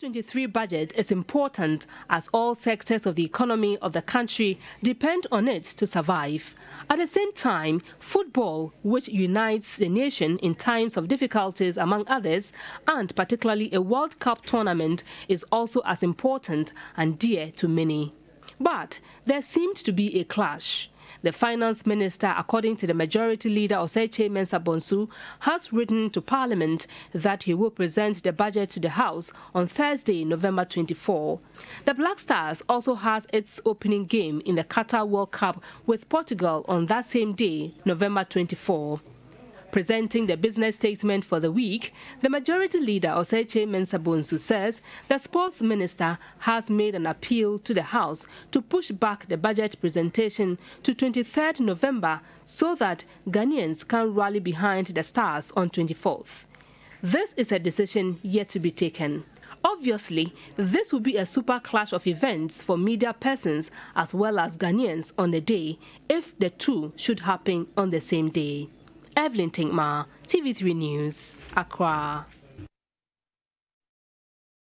2023 budget is important as all sectors of the economy of the country depend on it to survive. At the same time, football, which unites the nation in times of difficulties among others, and particularly a World Cup tournament, is also as important and dear to many. But there seemed to be a clash. The finance minister, according to the majority leader Osei Mensah Bonsu, has written to parliament that he will present the budget to the House on Thursday, November 24. The Black Stars also has its opening game in the Qatar World Cup with Portugal on that same day, November 24. Presenting the business statement for the week, the majority leader Osei Mensah Bonsu says the sports minister has made an appeal to the House to push back the budget presentation to 23rd November so that Ghanaians can rally behind the stars on 24th. This is a decision yet to be taken. Obviously, this will be a super clash of events for media persons as well as Ghanaians on the day if the two should happen on the same day. Evelyn Tinkma, TV3 News, Accra.